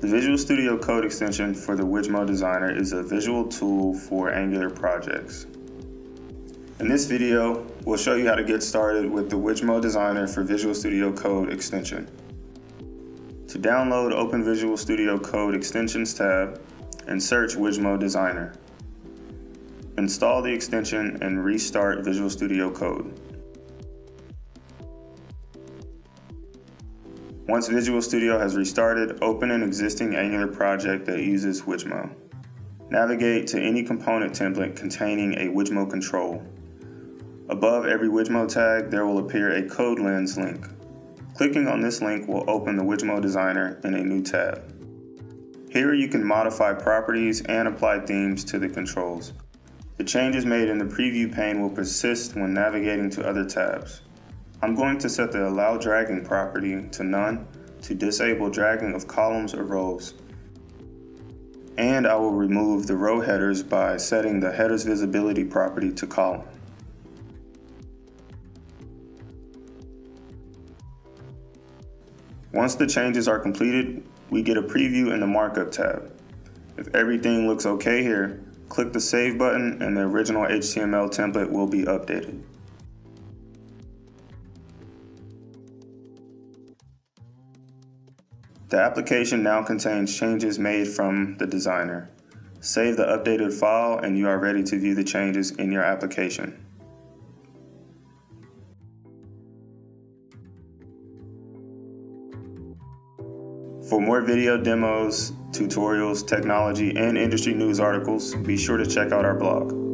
The Visual Studio Code extension for the Wijmo Designer is a visual tool for Angular projects. In this video, we'll show you how to get started with the Wijmo Designer for Visual Studio Code extension. To download, open Visual Studio Code Extensions tab and search Wijmo Designer. Install the extension and restart Visual Studio Code. Once Visual Studio has restarted, open an existing Angular project that uses Wijmo. Navigate to any component template containing a Wijmo control. Above every Wijmo tag, there will appear a Code Lens link. Clicking on this link will open the Wijmo Designer in a new tab. Here you can modify properties and apply themes to the controls. The changes made in the preview pane will persist when navigating to other tabs. I'm going to set the allow dragging property to none to disable dragging of columns or rows. And I will remove the row headers by setting the headers visibility property to column. Once the changes are completed, we get a preview in the markup tab. If everything looks okay here, click the save button and the original HTML template will be updated. The application now contains changes made from the designer. Save the updated file and you are ready to view the changes in your application. For more video demos, tutorials, technology, and industry news articles, be sure to check out our blog.